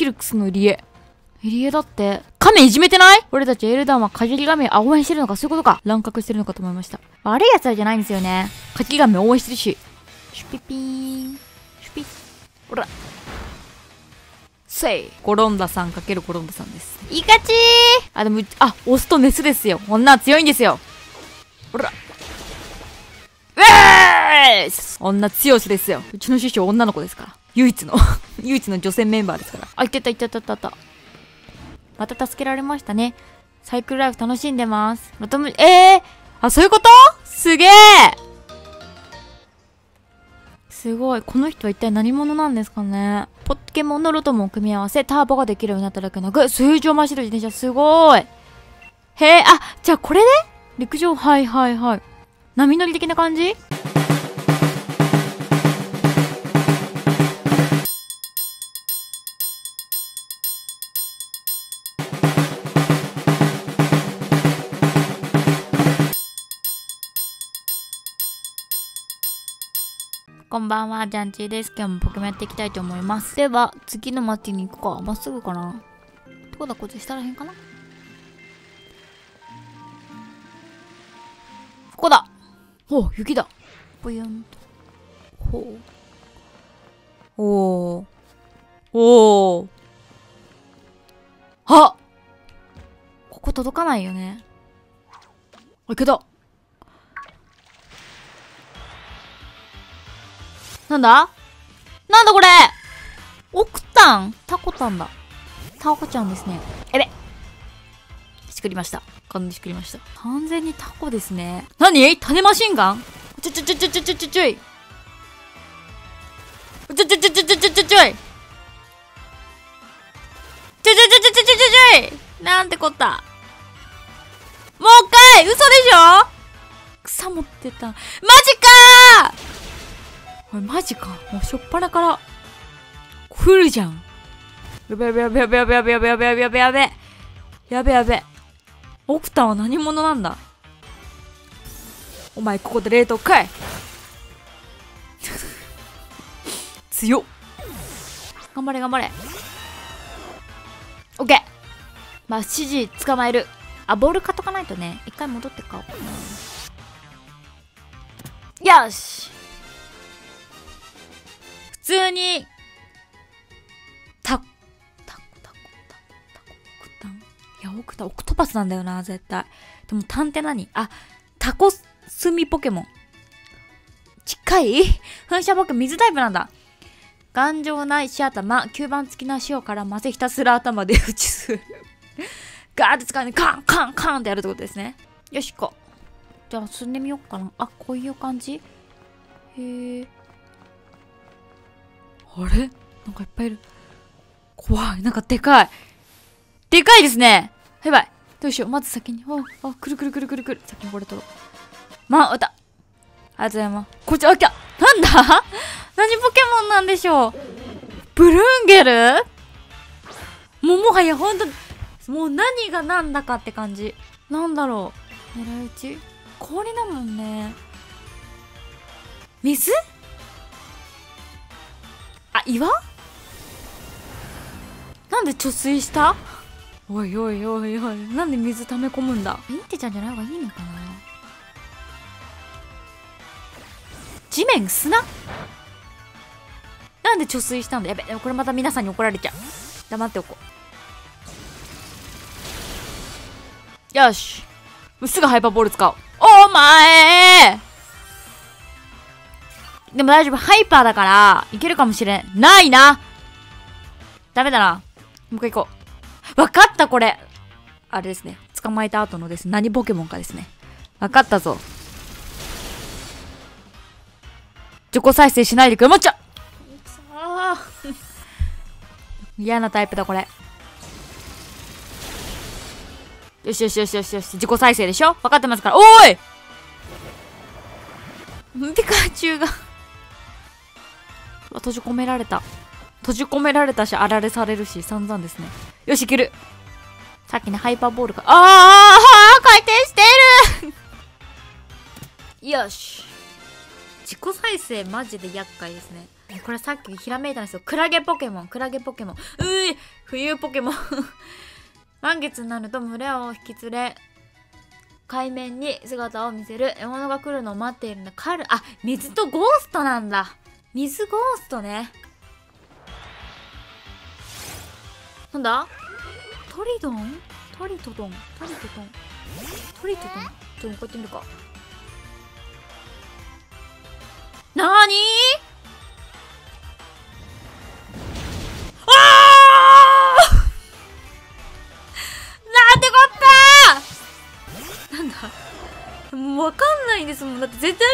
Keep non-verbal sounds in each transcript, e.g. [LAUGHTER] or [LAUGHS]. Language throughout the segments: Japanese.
キルクスの入江。入江だって、亀いじめてない？俺たちエルダンは限り亀を応援してるのか、そういうことか。乱獲してるのかと思いました。悪い奴らじゃないんですよね。限り亀応援してるし。シュピピーン。シュピッ。ほら。せい。転んださんかける転んださんです。いかちーあ、でも、あ、オスとメスですよ。女は強いんですよ。ほら。うえー女強しですよ。うちの師匠女の子ですから。唯一の、[LAUGHS] 唯一の女性メンバーですから。あ、いったいったいったいったいった。また助けられましたね。サイクルライフ楽しんでます。またむ、えー、あ、そういうこと？すげえすごい。この人は一体何者なんですかね？ポッケモンのロトモンを組み合わせ、ターボができるようになっただけなく、水上走る自転車すごい。へえ、あ、じゃあこれで？陸上？はいはいはい。波乗り的な感じ？こんばんは、ジャンチーです。今日もポケモンやっていきたいと思います。では、次の街に行くか。まっすぐかな？どこだ？こっち下らへんかな？ここだお雪だぽよんと。ほう。おー。おー。あここ届かないよね。あ、いけたなんだ？なんだこれ？オクタン？タコタンだ。タコちゃんですね。えべしくりました。完全にしくりました。完全にタコですね。何？種マシンガン？ちょちょちょちょちょちょちょちょい。ちょちょちょちょちょちょちょちょい。ちょちょちょちょちょちょちょちょちょいなんてこった。もう一回嘘でしょ草持ってた。マジかーおい、マジか。もうしょっぱなから、来るじゃん。やべやべやべやべやべやべやべやべやべやべやべ。やべ。オクタは何者なんだお前ここで冷凍かい強っ。頑張れ頑張れ。オッケーまあ、指示捕まえる。あ、ボール買っとかないとね。一回戻って買おうか。よし通に、タ、タコ、タコ、タコ、タコ、オクタン。いや、オクタン、オクトパスなんだよな、絶対。でも、タンって何あ、タコスミポケモン。近い噴射ポケモン、水タイプなんだ。頑丈な石頭、吸盤付きな塩から混ぜひたすら頭で打ちする。ガーって使うね、カンカンカンってやるってことですね。よし、行こう。じゃあ、進んでみようかな。あ、こういう感じへえ。あれ？なんかいっぱいいる。怖い。なんかでかい。でかいですね。はいばい。どうしよう。まず先に。あ、あ、くるくるくるくるくる。先にこれ取ろう。まあ、歌。ありがとうございます。こっち、あ、来た。なんだ？[LAUGHS] 何ポケモンなんでしょうブルーンゲル？もうもはやほんと、もう何が何だかって感じ。なんだろう。狙い撃ち？氷だもんね。水？あ、岩？なんで貯水した？おいおいおいおい。なんで水溜め込むんだ？インテちゃんじゃない方がいいのかな？地面砂？なんで貯水したんだ？やべ、これまた皆さんに怒られちゃう。黙っておこう。よし。すぐハイパーボール使おう。お前でも大丈夫。ハイパーだから、いけるかもしれん。ないなダメだな。もう一回行こう。わかった、これ。あれですね。捕まえた後のです。何ポケモンかですね。わかったぞ。自己再生しないでくれ。もっちゃ嫌なタイプだ、これ。よしよしよしよしよし。自己再生でしょ？分かってますから。おーいピカチュウが閉じ込められた。閉じ込められたし、あられされるし、散々ですね。よし、いける。さっきね、ハイパーボールが、あーあー回転してる [LAUGHS] よし。自己再生マジで厄介ですね。これさっきひらめいたんですよ。クラゲポケモン、クラゲポケモン。うー冬ポケモン。[LAUGHS] 満月になると群れを引き連れ、海面に姿を見せる獲物が来るのを待っているんだ。カル、あ、水とゴーストなんだ。水ゴーストね。なんだ？トリドン？トリトドン？トリトドン？トリトドン？ちょっとこうやってみるか。なーに？ーあー！[LAUGHS] なんてこったなんだ？もうわかんないんですもん。だって絶対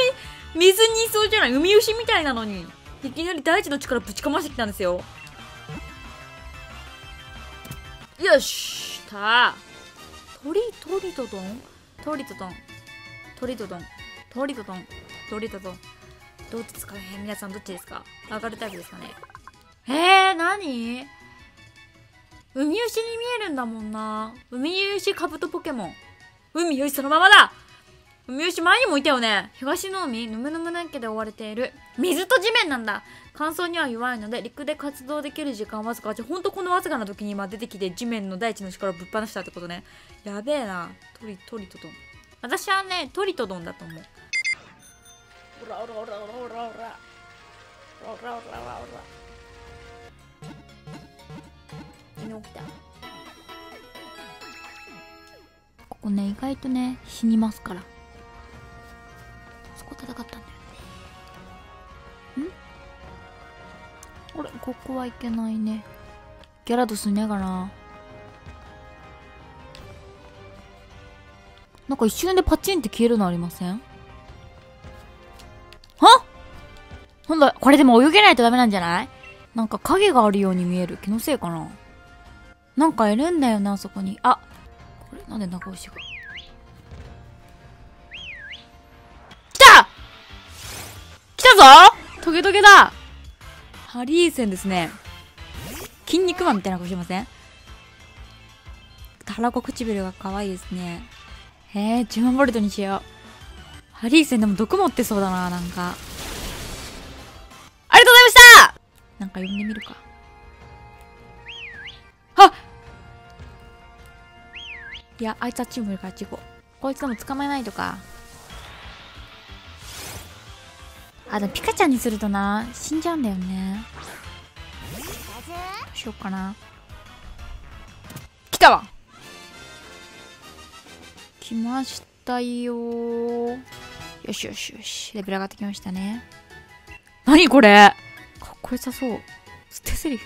水にいそうじゃない？海牛みたいなのに。いきなり大地の力ぶちかましてきたんですよ。よしたトリ、トリトドン？トリトドン。トリトドン。トリトドン。トリトドン。どっちですかね皆さんどっちですか？上がるタイプですかね？えー、何？海牛に見えるんだもんな。海牛カブトポケモン。海牛そのままだ海牛前にもいたよね。東の海、ぬむぬむなけで覆われている。水と地面なんだ乾燥には弱いので、陸で活動できる時間はわずか。じゃ、ほんとこのわずかな時に今出てきて地面の大地の力をぶっ放したってことね。やべえな。トリ、トリトドン。私はね、トリトドンだと思う。オラオラオラオラオラオラオラオラオラオラオラ犬起きたここね意外とね死にますからはいけないね。ギャラドスいねえかななんか一瞬でパチンって消えるのありません？は？なんだ、これでも泳げないとダメなんじゃない？なんか影があるように見える。気のせいかな？なんかいるんだよな、あそこに。あ、これなんで中押しが。来た！来たぞ！トゲトゲだ！ハリーセンですね。筋肉マンみたいな顔してませんたらこ唇が可愛いですね。へえ、10万ボルトにしよう。ハリーセンでも毒持ってそうだな、なんか。ありがとうございましたなんか呼んでみるか。あいや、あいつあっち向いるからあっち行こ。こいつでも捕まえないとか。あ、でもピカちゃんにするとな、死んじゃうんだよね。どうしようかな。来たわ来ましたよよしよしよし。レベル上がってきましたね。何これかっこよさそう。捨て台詞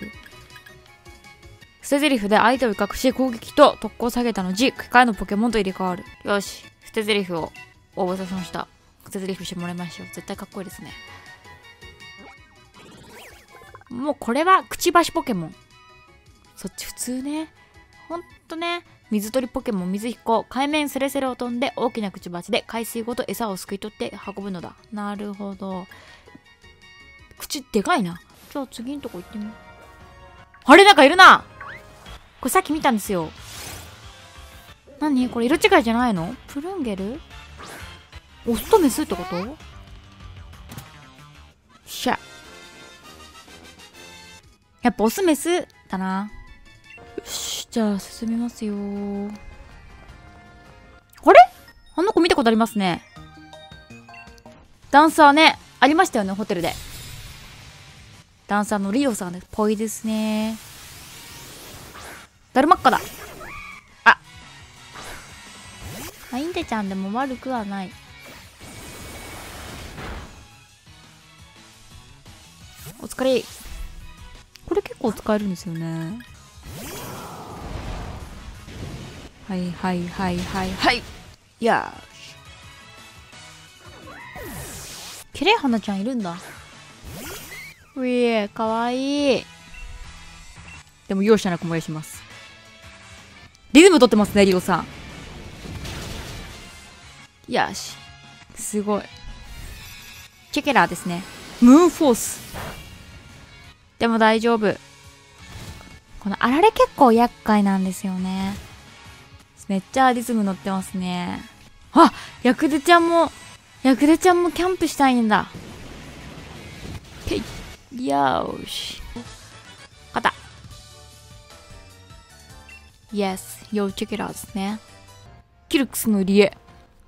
捨て台詞で相手を威嚇し攻撃と特攻を下げた後、機械のポケモンと入れ替わる。よし。捨て台詞を応募させました。捨て台詞してもらいましょう。絶対かっこいいですね。もうこれはくちばしポケモン。そっち普通ね。ほんとね。水鳥ポケモン水彦海面スレスレを飛んで大きなくちばしで海水ごと餌をすくい取って運ぶのだなるほど口でかいなじゃあ次のとこ行ってみようあれなんかいるなこれさっき見たんですよ何？これ色違いじゃないの？プルンゲル？オスとメスってこと？しゃやっぱオスメスだなよし、じゃあ進みますよあれ？あの子見たことありますね。ダンサーね、ありましたよね、ホテルで。ダンサーのリオさんっぽいですね。だるまっかだ。あ。まあ、インテちゃんでも悪くはない。お疲れ。これ結構使えるんですよね。はいはいはいはいはい。よし綺麗花ちゃんいるんだ。うえかわいい。でも容赦なく燃やします。リズム取ってますねリオさん。よし。すごい。チェケラーですね。ムーンフォース。でも大丈夫このあられ結構厄介なんですよね。めっちゃリズム乗ってますね。あヤクデちゃんも、ヤクデちゃんもキャンプしたいんだ。へい。よーし。勝った。Yes, yo, check it out ですね。キルクスの入り江。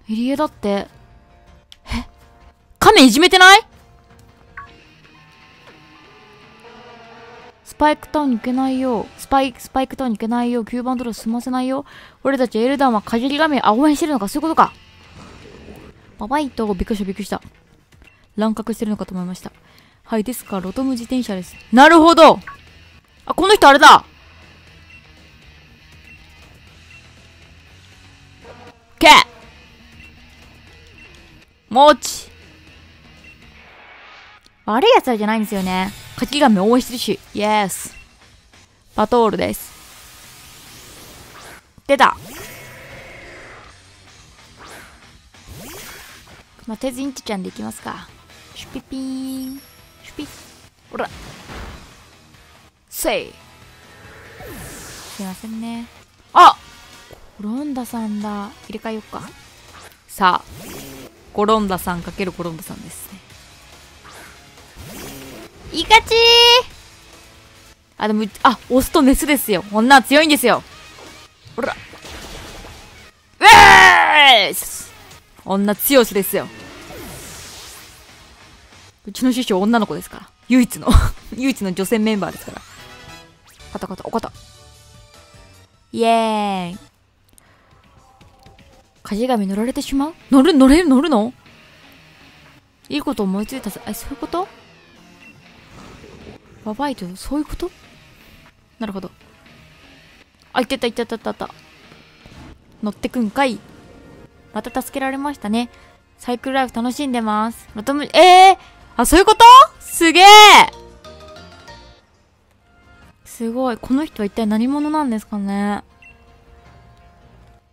入り江だって、え？亀いじめてない？パイクタウンに行けないよ。スパイ、スパイクタウンに行けないよ。9番ドル済ませないよ。俺たちエルダンはかじり亀、あ、応援してるのか、そういうことか。ババイト、びっくりした、びっくりした。乱獲してるのかと思いました。はい、ですか、ロトム自転車です。なるほどあ、この人あれだけもち悪い奴らじゃないんですよね。書き紙応援してるし。イエス。パトールです。出た。まあ、とりあえずインチちゃんでいきますか。シュピピーン。シュピッ。ほら。せい。すいませんね。あコロンダさんだ。入れ替えよっか。さあ、コロンダさんかけるコロンダさんです。イカチーあ、でも、あ、オスとメスですよ。女は強いんですよ。ほら。うえーす女強しですよ。うちの師匠女の子ですから。唯一の [LAUGHS] 唯一の女性メンバーですから。カタカタ、おかた。イエーイ。梶神乗られてしまう？乗る、乗れる、乗るの？いいこと思いついたぞ。え、そういうこと？ババイト、そういうこと？なるほど。あ、いってた、いってた、いってた。乗ってくんかい。また助けられましたね。サイクルライフ楽しんでます。ロトム、えー、あ、そういうこと？すげえすごい。この人は一体何者なんですかね？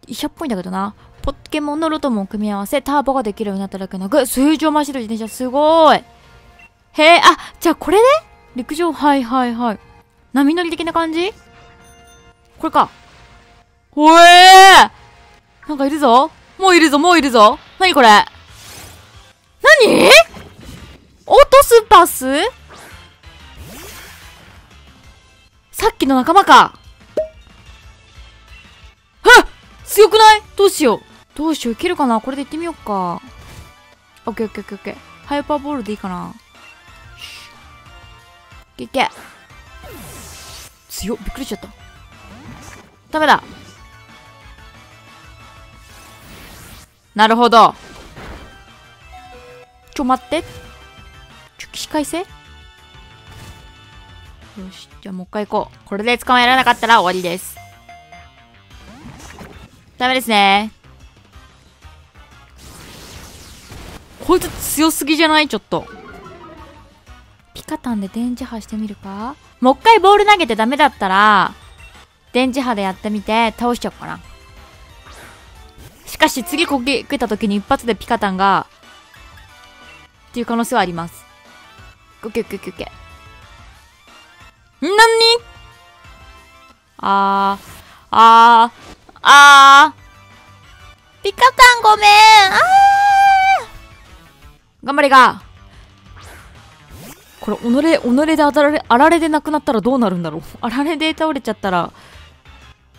医者っぽいんだけどな。ポッケモンのロトムを組み合わせ、ターボができるようになっただけなく、水上走る自転車、すごい。へえ、あ、じゃあこれで？陸上、はいはいはい。波乗り的な感じ？これか。おえーなんかいるぞもういるぞもういるぞ何これ？何？オートスパス？さっきの仲間か。はっ強くない？どうしよう。どうしよう。いけるかな？これで行ってみようか。オッケーオッケーオッケーオッケー。ハイパーボールでいいかな。けいけ。強っ。びっくりしちゃった。ダメだ。なるほど。ちょ、待って。ちょ、起死回生よし。じゃあもう一回行こう。これで捕まえられなかったら終わりです。ダメですね。こいつ強すぎじゃない？ちょっと。ピカタンで電磁波してみるか？もう一回ボール投げてダメだったら、電磁波でやってみて倒しちゃおうかな。しかし次こけた時に一発でピカタンが、っていう可能性はあります。オッケーオッケーオッケー。なにあー、あー、あー。ピカタンごめんあー頑張れが。これ、己、己で当たられ、あられでなくなったらどうなるんだろう？[LAUGHS] あられで倒れちゃったら、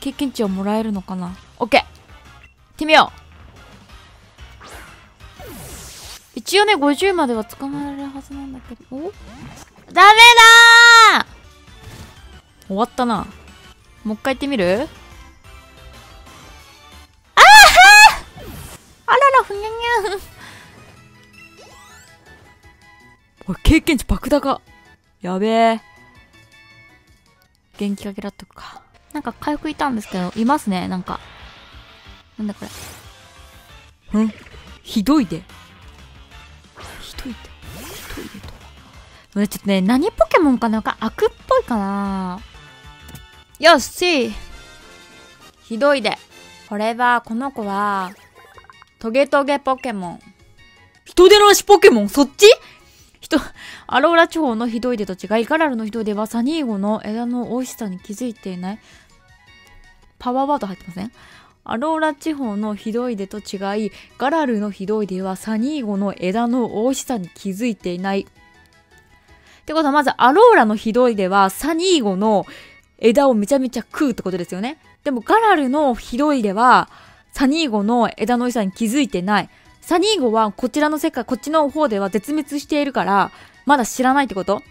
経験値をもらえるのかな？オッケー行ってみよう。一応ね、50までは捕まえられるはずなんだけど、お？ダメだ終わったな。もう一回行ってみる？あー！あらら、ふにゃにゃ経験値爆高。やべえ。元気かけらっとくか。なんか回復いたんですけど、いますね、なんか。なんだこれ。ん？ひどいで。ひどいで。ひどいでとは。ちょっとね、何ポケモンかなんか悪っぽいかなよしひどいで。これは、この子は、トゲトゲポケモン。人手の足ポケモン？そっち？人、アローラ地方のひどいでと違い、ガラルのひどいではサニーゴの枝の美味しさに気づいていない。パワーワード入ってません？アローラ地方のひどいでと違い、ガラルのひどいではサニーゴの枝の美味しさに気づいていない。ってことはまずアローラのひどいではサニーゴの枝をめちゃめちゃ食うってことですよね。でもガラルのひどいではサニーゴの枝の良さに気づいてない。サニーゴはこちらの世界、こっちの方では絶滅しているから、まだ知らないってこと？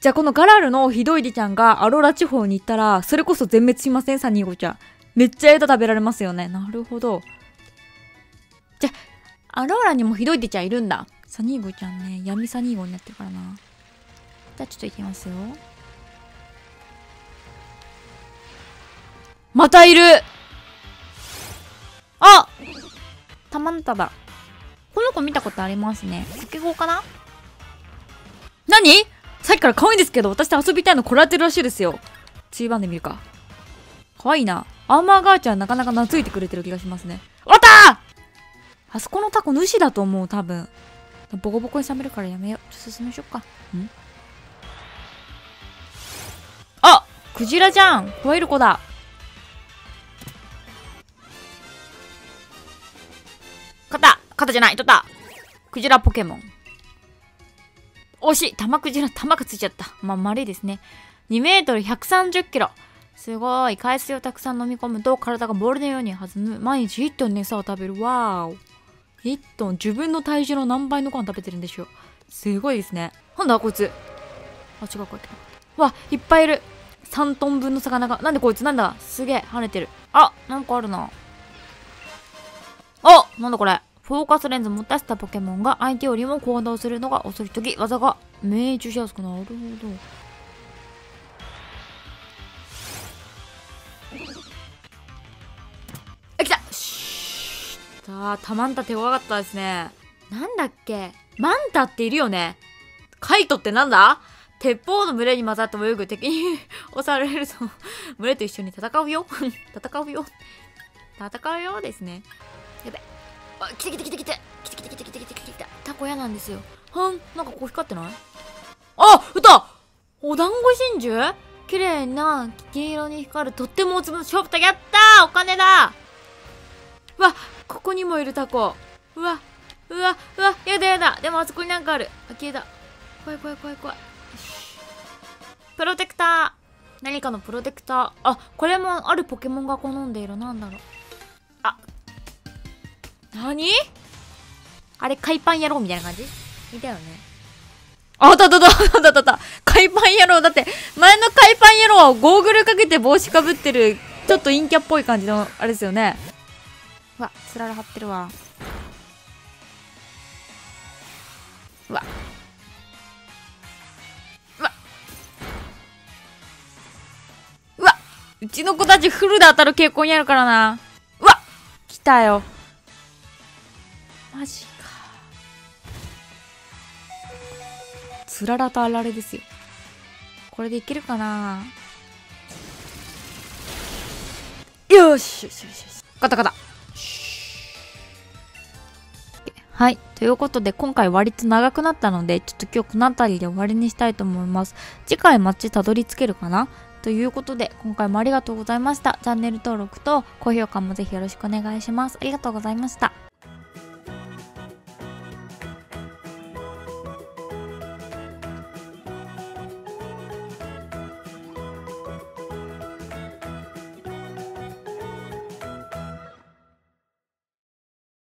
じゃあこのガラルのひどいりちゃんがアローラ地方に行ったら、それこそ全滅しません？サニーゴちゃん。めっちゃ枝食べられますよね。なるほど。じゃあ、アローラにもひどいりちゃんいるんだ。サニーゴちゃんね、闇サニーゴになってるからな。じゃあちょっと行きますよ。またいるあたまんただ。この子見たことありますね。ポケゴかな？何？さっきから可愛いんですけど、私と遊びたいのこられてるらしいですよ。中盤で見るか。可愛いな。アーマーガーちゃんなかなか懐いてくれてる気がしますね。終わったあそこのタコ主だと思う、多分。ボコボコに冷めるからやめよう。進めましょうか。ん？あクジラじゃん吠える子だ。肩肩じゃない取ったクジラポケモン。惜しい玉クジラ、玉がついちゃった。まあ、丸いですね。2メートル130キロ。すごい。海水をたくさん飲み込むと体がボールのように弾む。毎日1トンの餌を食べる。わーお。1トン。自分の体重の何倍のご飯食べてるんでしょう。すごいですね。なんだこいつ。あ、違う、こうやって。わ、いっぱいいる。3トン分の魚が。なんでこいつ？なんだ？すげえ、跳ねてる。あ、なんかあるな。あなんだこれ。フォーカスレンズ持たせたポケモンが相手よりも行動するのが遅い時、技が命中しやすくなるほど。あ、来たさあ、たまんた手強かったですね。なんだっけ？マンタっているよね。カイトってなんだ？鉄砲の群れに混ざって泳ぐ敵に押されると [LAUGHS] 群れと一緒に戦うよ [LAUGHS] 戦うよ戦うよですね。やべ。あ、来て来て来て来て来て来て来て来て来て来て来てタコ嫌なんですよ。はん、なんかこう光ってない？あ撃ったお団子真珠？綺麗な金色に光るとってもおつぶの勝負タやったーお金だうわ、ここにもいるタコ。うわ、うわ、うわ、やだやだ。でもあそこになんかある。あ、消えた。怖い怖い怖い怖い。プロテクター。何かのプロテクター。あ、これもあるポケモンが好んでいる。なんだろう。あ。何？あれ、海パン野郎みたいな感じ？いたよね。あ、あったあったあったあったあった海パン野郎。だって、前の海パン野郎はゴーグルかけて帽子かぶってる、ちょっと陰キャっぽい感じの、あれですよね。うわ、つらら張ってるわ。うわ。うわ。うわ。うちの子たちフルで当たる傾向にあるからな。うわ来たよ。マジか。つららとあられですよ。これでいけるかなよしよしよしよし。カタカタ。はい。ということで、今回割と長くなったので、ちょっと今日この辺りで終わりにしたいと思います。次回街たどり着けるかなということで、今回もありがとうございました。チャンネル登録と高評価もぜひよろしくお願いします。ありがとうございました。